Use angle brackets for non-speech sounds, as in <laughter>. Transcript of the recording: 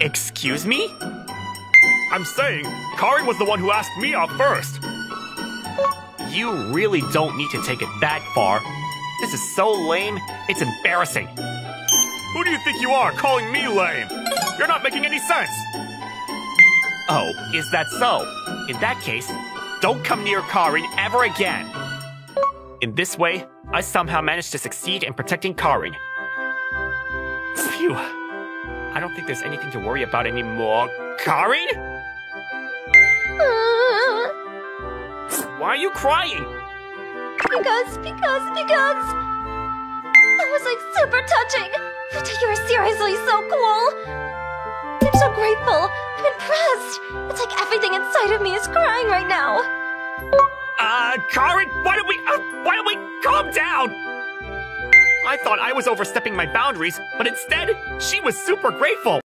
Excuse me? I'm saying, Karin was the one who asked me out first. You really don't need to take it that far. This is so lame, it's embarrassing. Who do you think you are calling me lame? You're not making any sense. Oh, is that so? In that case, don't come near Karin ever again. In this way, I somehow managed to succeed in protecting Karin. Phew. I don't think there's anything to worry about anymore. Karin? Uh, <gasps> Why are you crying? because, because, because. That was like super touching. You are seriously, so cool. I'm so grateful. I'm impressed. It's like everything inside of me is crying right now. Uh, Karin, why don't we, uh, why don't we calm down? I thought I was overstepping my boundaries, but instead, she was super grateful.